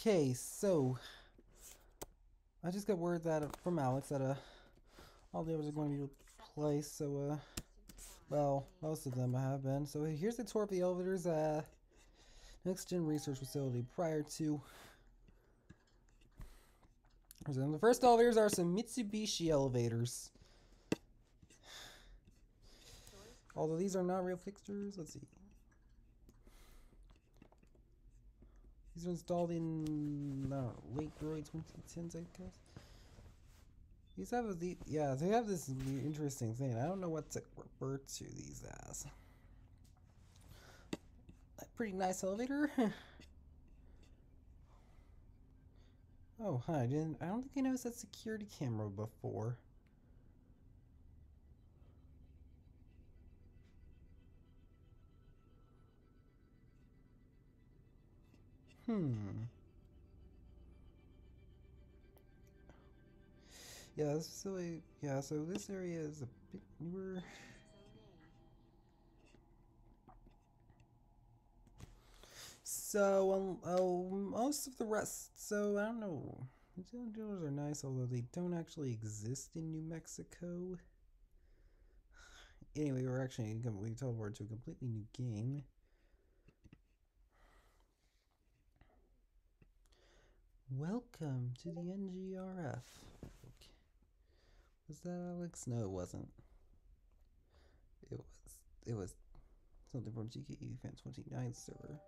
Okay, so I just got word that from Alex that uh all the others are going to be replaced. So uh, well, most of them have been. So here's the tour of the elevators. Uh, NexGen research facility prior to. The first elevators are some Mitsubishi elevators. Although these are not real fixtures, let's see. These are installed in uh, late early 2010s, I guess. These have the yeah, they have this interesting thing. I don't know what to refer to these as. A pretty nice elevator. oh, hi! I didn't. I don't think I noticed that security camera before. Hmm. Yeah, this facility. Yeah, so this area is a bit newer. So, um, oh, most of the rest. So I don't know. The dealers are nice, although they don't actually exist in New Mexico. Anyway, we're actually we teleported to a completely new game. Welcome to the NGRF. Okay. Was that Alex? No, it wasn't. It was. It was something from GKE Fan 29 server.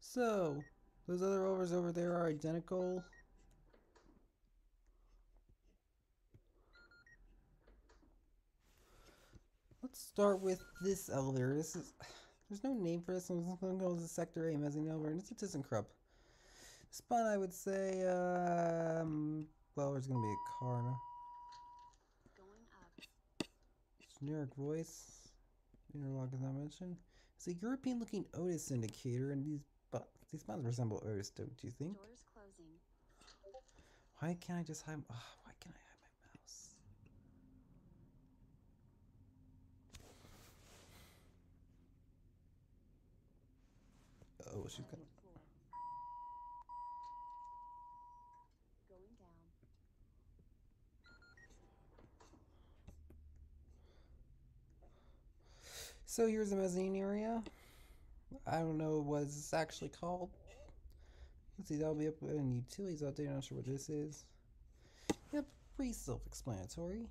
So, those other rovers over there are identical. Let's start with this elevator. This is. There's no name for this one. Goes to Sector A mezzanine elevator, and it's a ThyssenKrupp. Spun, I would say, um, well, there's gonna be a car now. Generic voice. Interlock is not mentioned. It's a European looking Otis indicator, and these but these buttons resemble Otis, don't you think? Doors closing. Why can't I just hide? Oh, why can't I hide my mouse? Oh, she's gonna. Floor. Going down. So here's the mezzanine area. I don't know what it's actually called. Let's see, that'll be up in utilities out there. Not sure what this is. Yep, pretty self-explanatory.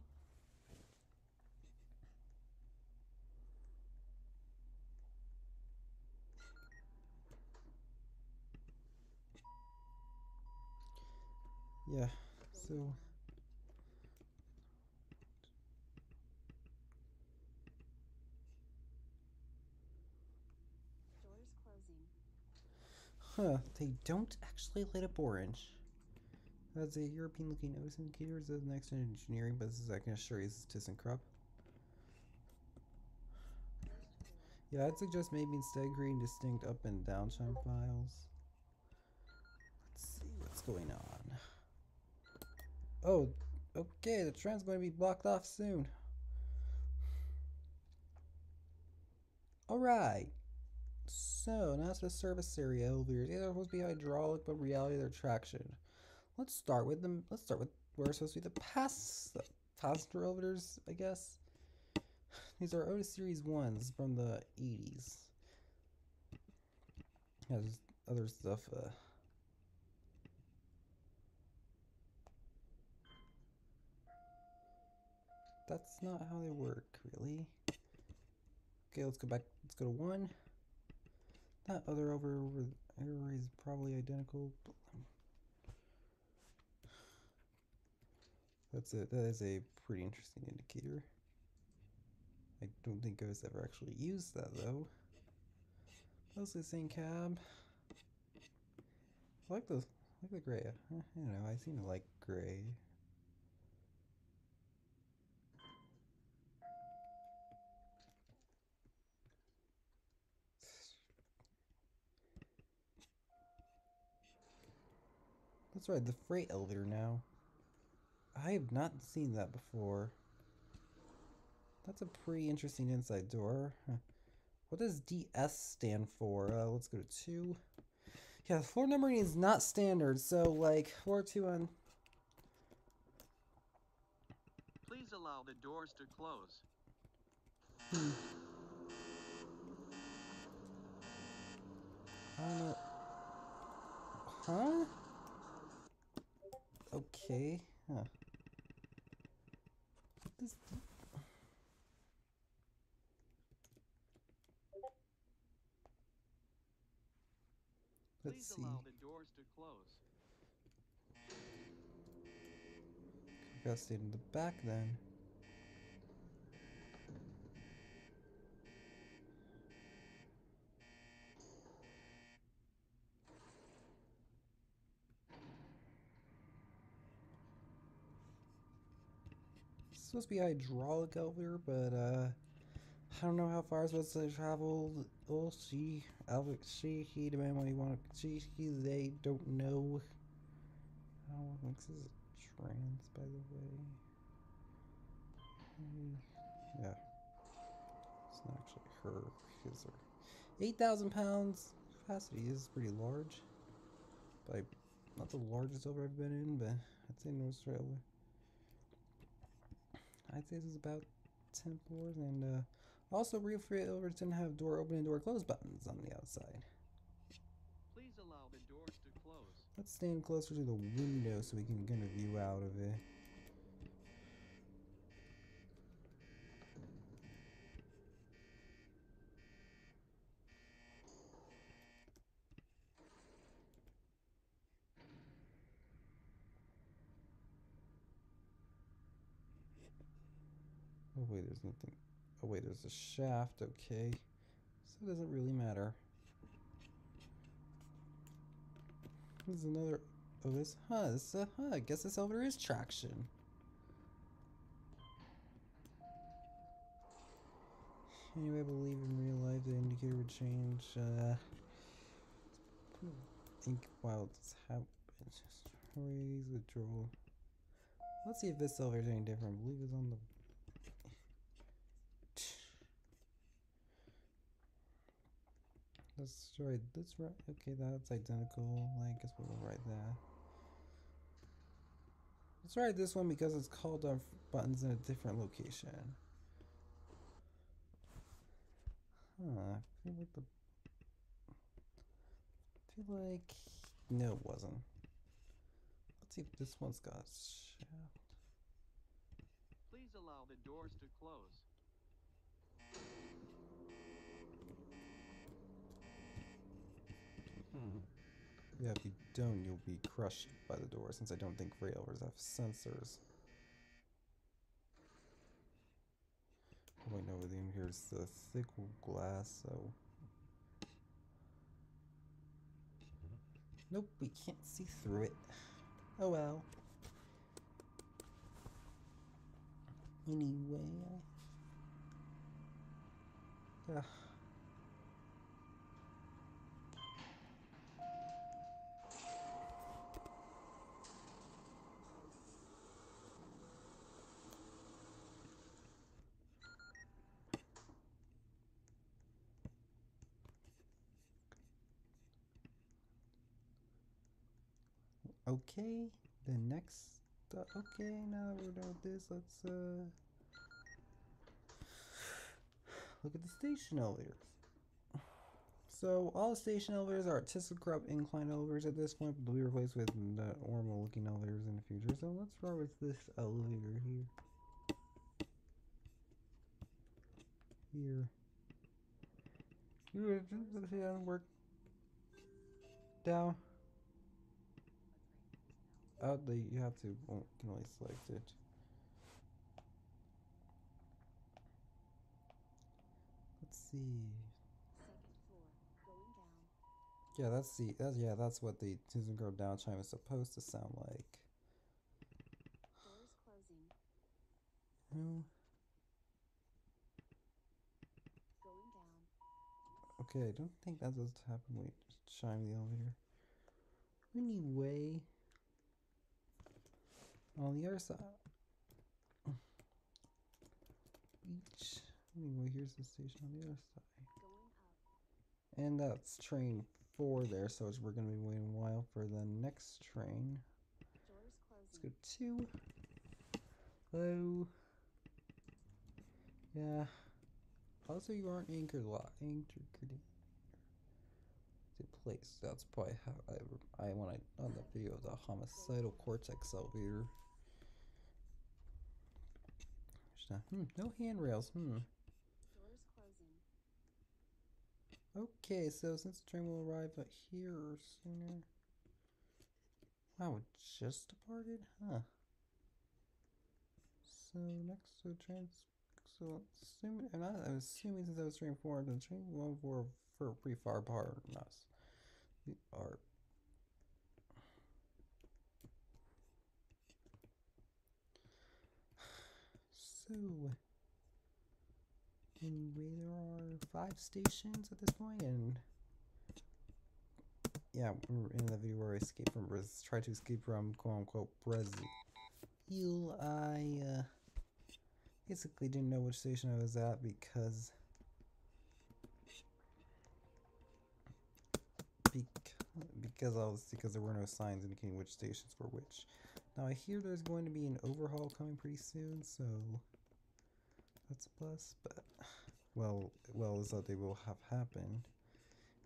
Yeah, so Huh, they don't actually light up orange. That's a European looking nose indicator. Is the next engineering, but this is I can assure you this is ThyssenKrupp. Yeah, I'd suggest maybe instead creating distinct up and down chunk files. Let's see what's going on. Oh, okay, the trend's going to be blocked off soon. Alright. So, now it's the service area elevators. Yeah, they're supposed to be hydraulic, but reality they're traction. Let's start with them. Let's start with where it's supposed to be the pass the passenger elevators, I guess. These are Otis Series ones from the 80s. Has other stuff. Uh, that's not how they work, really. Okay, let's go back. Let's go to one. That other over there is probably identical. That's a that is a pretty interesting indicator. I don't think I was ever actually used that though. Mostly the same cab. I like the I like the gray. I don't know. I seem to like gray. That's right, the freight elevator now. I have not seen that before. That's a pretty interesting inside door. Huh. What does DS stand for? Uh, let's go to 2. Yeah, the floor numbering is not standard, so like floor two on Please allow the doors to close. Hmm. I. Huh? Okay. Huh. This. Let's Please see. allow the doors to stay in the back then. Supposed to be hydraulic elevator, but uh, I don't know how far it's supposed to travel. Oh, she, Albert, she, he, man, what you want, to, she, he, they don't know. Know, this is trans, by the way. Hmm, Yeah. It's not actually her, his or 8,000 pounds capacity is pretty large. But not the largest over I've been in, but I'd say North Australia. I'd say this is about 10 floors, and uh, also real free elevators didn't have door open and door close buttons on the outside. Please allow the doors to close. Let's stand closer to the window so we can get a view out of it. Oh wait, there's nothing. Oh wait, there's a shaft. Okay, so it doesn't really matter. There's another. Oh, this. Huh. This. Uh, huh. I guess this elevator is traction. Anyway, I believe in real life the indicator would change. Uh, think while this happens. Raise withdrawal. Let's see if this elevator is any different. I believe it's on the. Let's try this right. Okay, that's identical. I guess we'll write that. Let's write this one because it's called our buttons in a different location. Huh. I feel like the. I feel like. No, it wasn't. Let's see if this one's got shaft. Please allow the doors to close. Mm-hmm. Yeah, if you don't, you'll be crushed by the door since I don't think railers have sensors. Oh, wait, no, then here's the thick glass, so. Nope, we can't see through it. Oh well. Anyway. Ugh. Okay, the next. Uh, okay, now we're done with this, let's uh look at the station elevators. So all the station elevators are ThyssenKrupp incline elevators at this point, but they'll be replaced with the normal looking elevators in the future. So let's start with this elevator here. Here. You work down. Uh, oh, the you have to well, you can only select it. Let's see. Yeah, that's the that's yeah, that's what the ThyssenKrupp down chime is supposed to sound like. Doors. Okay, I don't think that's what's happened. Wait, just chime the elevator. Anyway, on the other side. Beach. Anyway, here's the station on the other side. And that's train four there, so we're gonna be waiting a while for the next train. Let's go two. Hello. Yeah. Also, you aren't anchored lock anchored to place. That's probably how I I when I on the video of the homicidal cortex elevator. Hmm, no handrails. Hmm. Doors closing. Okay, so since the train will arrive here sooner. Wow, it just departed? Huh. So next to trans so assuming and I, I'm assuming since I was train four, the train one four for pretty far apart from us. We are so anyway there are five stations at this point and yeah, we're in the video where I escape from Brazil, try to escape from quote unquote Brazil. I uh, basically didn't know which station I was at because because I was because there were no signs indicating which stations were which. Now I hear there's going to be an overhaul coming pretty soon, so that's a plus. But well, well is that they will have happened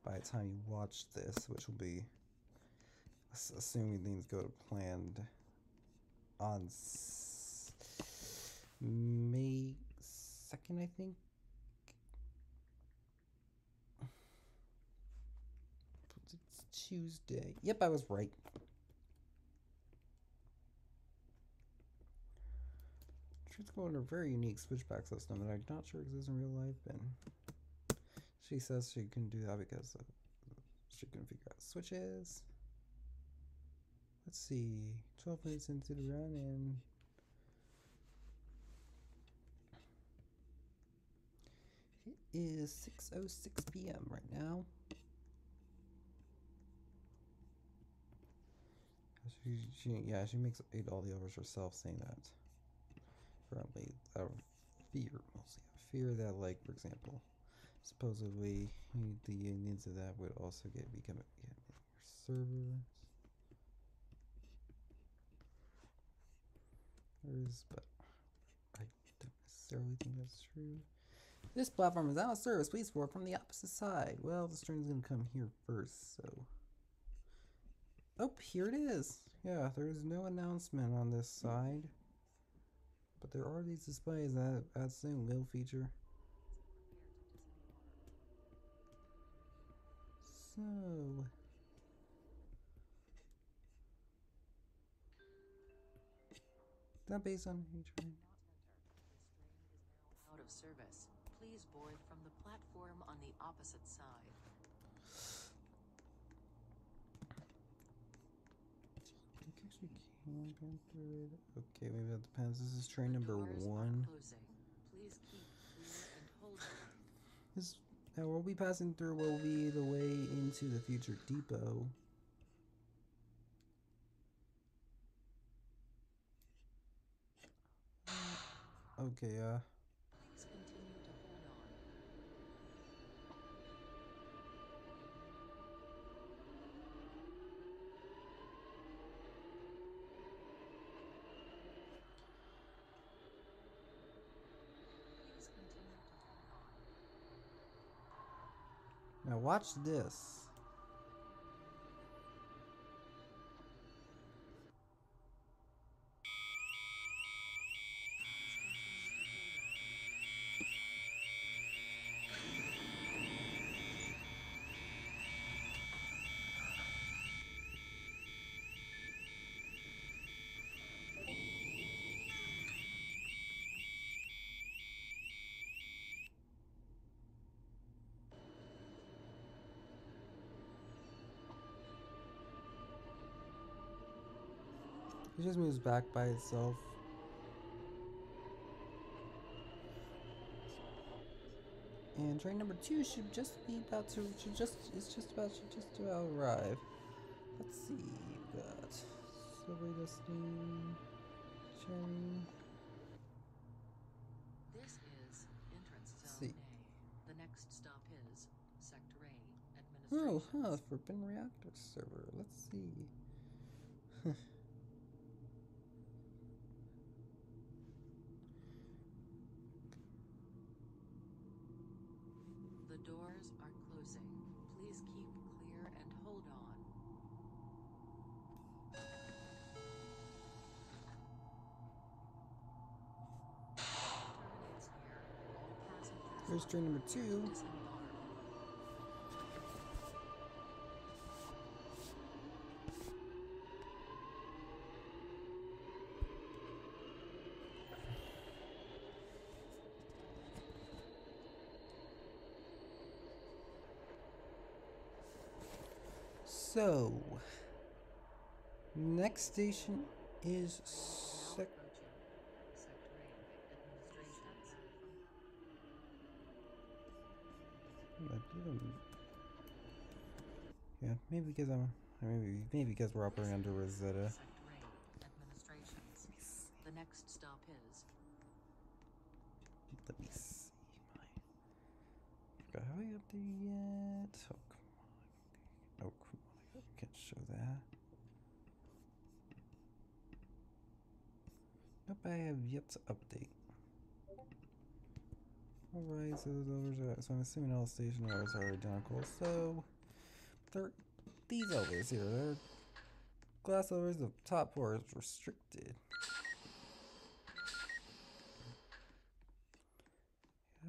by the time you watch this, which will be assuming things go to planned on May second, I think. It's Tuesday. Yep, I was right. She's going a very unique switchback system that I'm not sure exists in real life, and she says she can do that because she can figure out switches. Let's see, 12 minutes into the run, and it is 6:06 p.m. right now. She, she, yeah, she makes ate all the overs herself, saying that out of fear, mostly of fear that, like, for example, supposedly the Indians of that would also get become yeah, your servers. But I don't necessarily think that's true. This platform is out of service. Please board from the opposite side. Well, the string's gonna come here first, so. Oh, here it is. Yeah, there's no announcement on this side. But there are these displays that I assume will feature. So. That based on? Out of service. Please board from the platform on the opposite side. I think actually can go through it. Okay, maybe that depends. This is train number one. Closing. Please keep clear and hold on. This now we'll be passing through will be the way into the future depot. Okay, uh Please continue to hold on. Please continue to hold on. now watch this. It just moves back by itself. And train number two should just be about to should just it's just about should just about arrive. Let's see, we've got Silver Destiny, Cherry. This is entrance See. zone A. The next stop is Sector A, Oh, huh, Forbidden Reactor server. Let's see. Here's number two. So, next station is maybe because I'm. Maybe maybe because we're operating under Rosetta. Sector 8. Administrations. The next stop is Let me see my. Forgot how I updated yet. Oh come on. Oh come on. I can't show that. Nope, I have yet to update. Alright, so those are. So I'm assuming all station hours are identical. So, they're these overs here. They're glass overs. The top floor is restricted.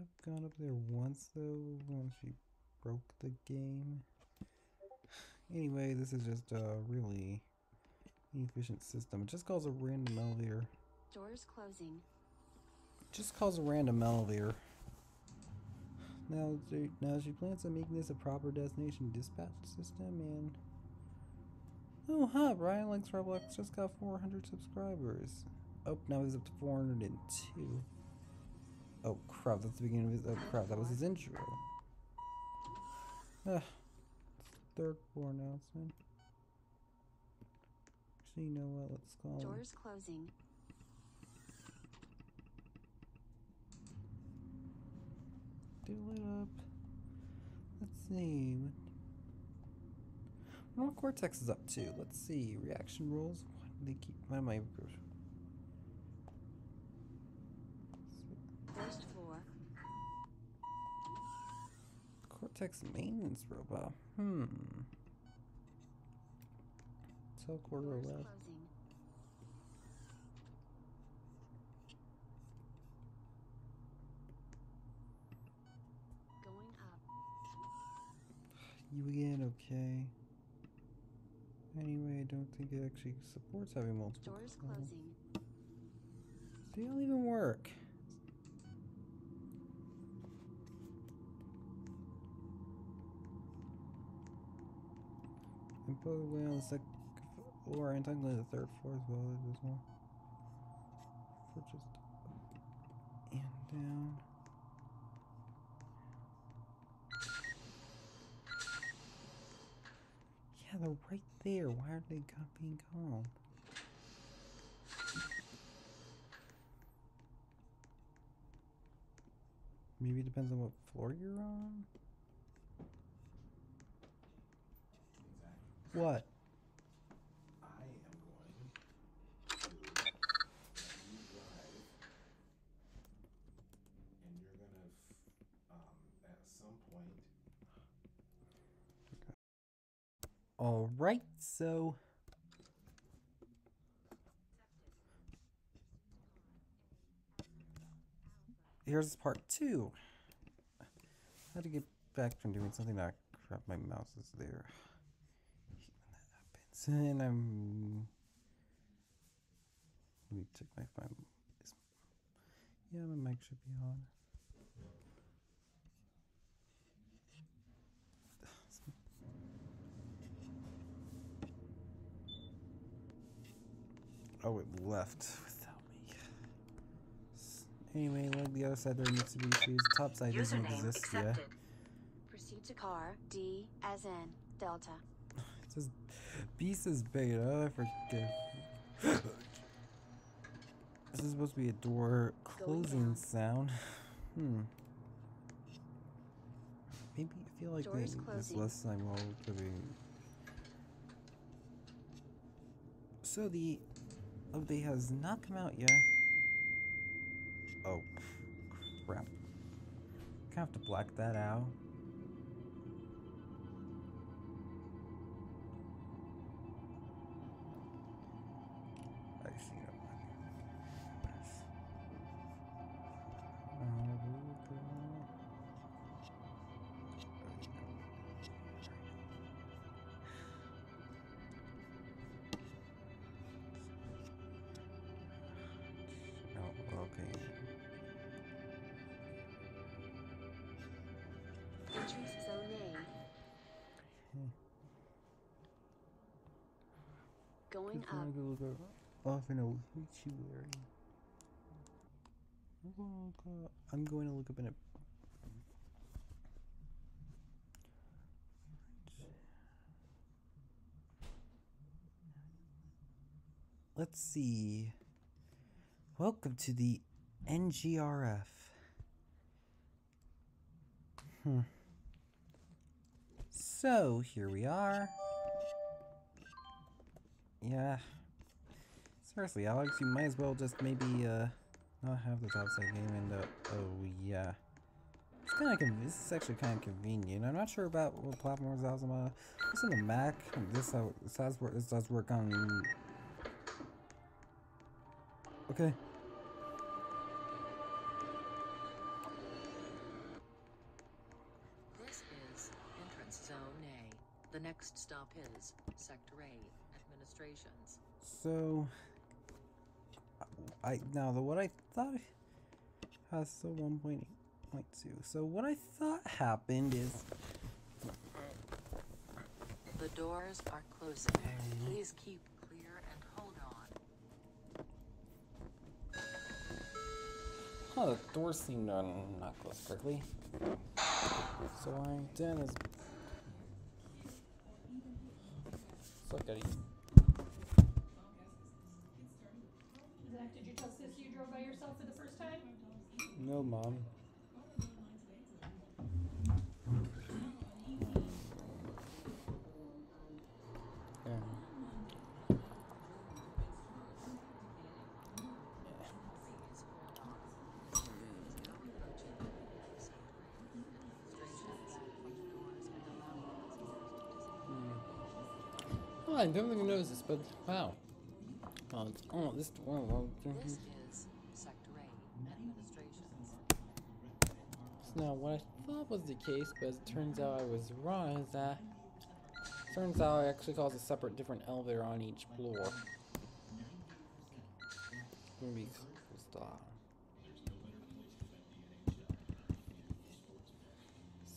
I've gone up there once though when she broke the game. Anyway, this is just a really inefficient system. It just calls a random elevator. Doors closing. Just calls a random elevator. Now, she- now she plans on making this a proper destination dispatch system, and oh, huh, Brian likes Roblox just got 400 subscribers. Oh, now he's up to 402. Oh crap! That's the beginning of his. Oh crap! That was his intro. Ah, third floor announcement. Actually, you know what? Let's call. Doors closing. Do it up. Let's see. What, what Cortex is up to? Let's see. Reaction rules. Why do they keep? Why am I? First floor. Cortex maintenance robot. Hmm. Doors left. closing. Going up. You again? Okay. Anyway, I don't think it actually supports having multiple. Doors colors. closing. They don't even work. And by the way, on the second floor, and technically the third floor as well, there's one. For just and down. They're right there. Why aren't they being called? Maybe it depends on what floor you're on. What? I am going to let you drive, and you're gonna, f- um, at some point, All right, so here's part two. How to get back from doing something that crap. My mouse is there. And I'm. Um, let me check my phone. Yeah, my mic should be on. Oh, it left without me. Anyway, like the other side there needs to be issues. Top side doesn't exist yet. accepted. Proceed to car D as in Delta. It says B says beta. I forget. this is supposed to be a door closing sound. Hmm. Maybe if feel like Doors they, this closing. last time could be. So the update has not come out yet. Oh, crap. Gonna have to black that out. Going up. go look at off in obituary. I'm going to look up, I'm going to look up in a. Let's see. Welcome to the NGRF. Hmm. So, here we are. Yeah. Seriously, Alex, you might as well just maybe, uh, not have the top side game and, uh, oh, yeah. It's kind of, this is actually kind of convenient. I'm not sure about what platforms I was on. This on the Mac. This, uh, this does work, this does work on... Okay. This is entrance zone A. The next stop is Sector A, administrations. So, I now the what I thought has the one point point two. So what I thought happened is The doors are closing. Please keep clear and hold on. oh the doors seem to not close correctly. So what I did is so I gotta Zach, did you tell Sis you drove by yourself for the first time? no mom. Yeah. Please hold on. Is now approaching Sector A, administrations. The doors and allow passengers to Oh, I don't think I noticed this, but wow. Oh, it's, oh this door. well, This is Sector A, administrations. Now, what I thought was the case, but as it turns out I was wrong, is that turns out it actually calls a separate different elevator on each floor. Maybe stop.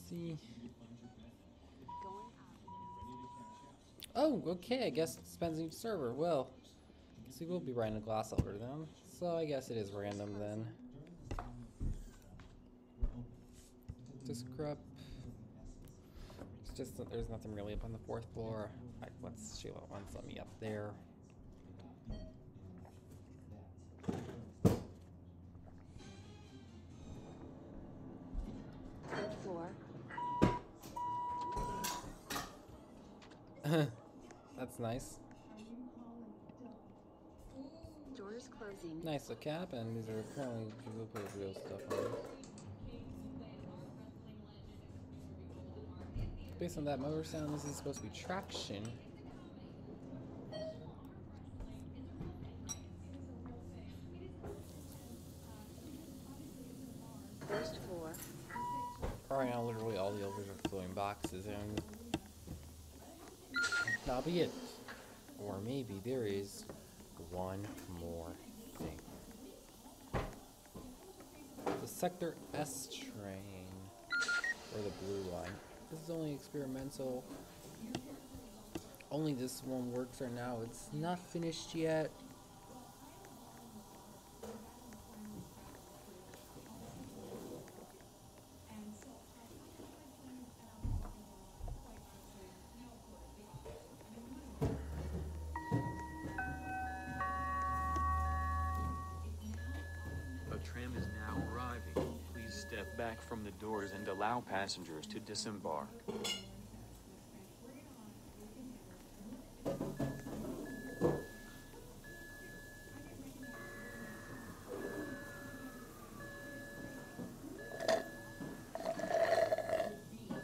See. Oh, okay. I guess it depends server. Well, I guess we will be riding a glass over them. So I guess it is random then. Disrupt. It's just that there's nothing really up on the fourth floor. Let's what ones let me up there. Nice. Doors closing. Nice, a cap, and these are apparently you will put real stuff on. Based on that motor sound, this is supposed to be traction. First floor. Right now, literally all the elevators are throwing boxes, and that'll be it. Or maybe there is one more thing. The Sector S train, or the blue line. This is only experimental. Only this one works right now. It's not finished yet. Allow passengers to disembark.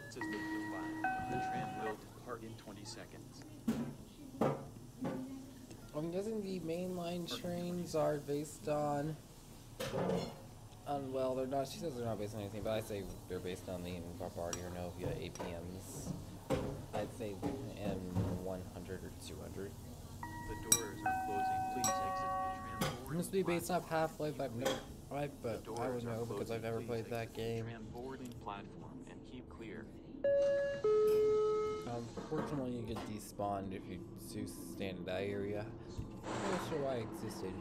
Says the. The tram will depart in 20 seconds. I'm guessing the mainline trains are based on. On well, they're not. She says they're not based on anything, but I say they're based on the Bombardier Innovia APMs. I'd say M100 or 200. The doors are closing. Please exit the tram boarding Must be based off. Half-Life. I've never The but I would know because. I've never played that game. Boarding platform and keep clear. Unfortunately, you get despawned if you do stand in that area. I'm not sure why it existed.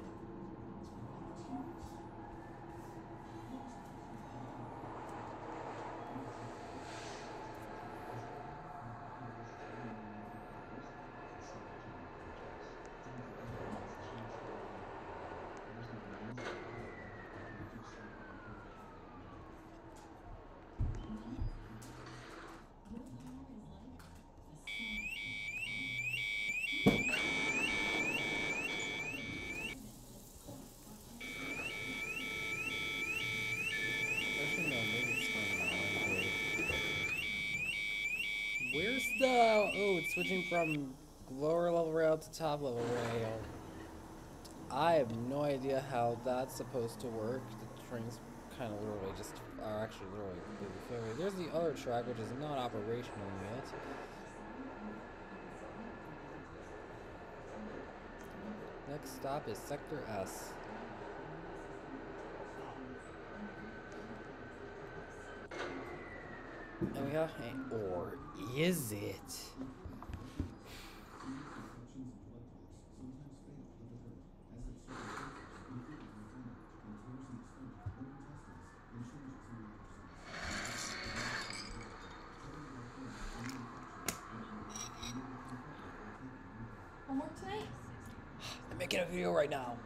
Switching from lower level rail to top level rail. I have no idea how that's supposed to work. The trains kind of literally just are actually literally completely. There's the other track which is not operational yet. Next stop is Sector S. And we got, or is it? Video right now.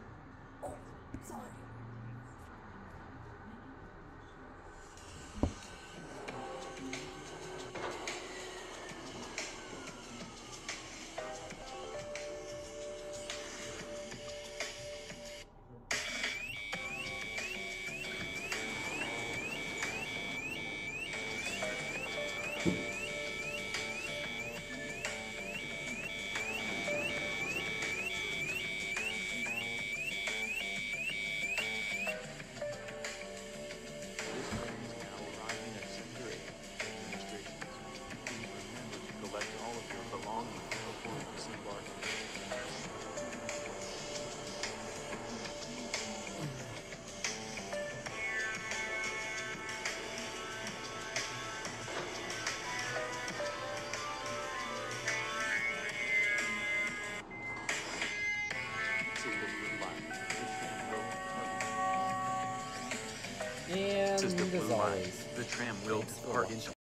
Tram will Thanks for depart in watching.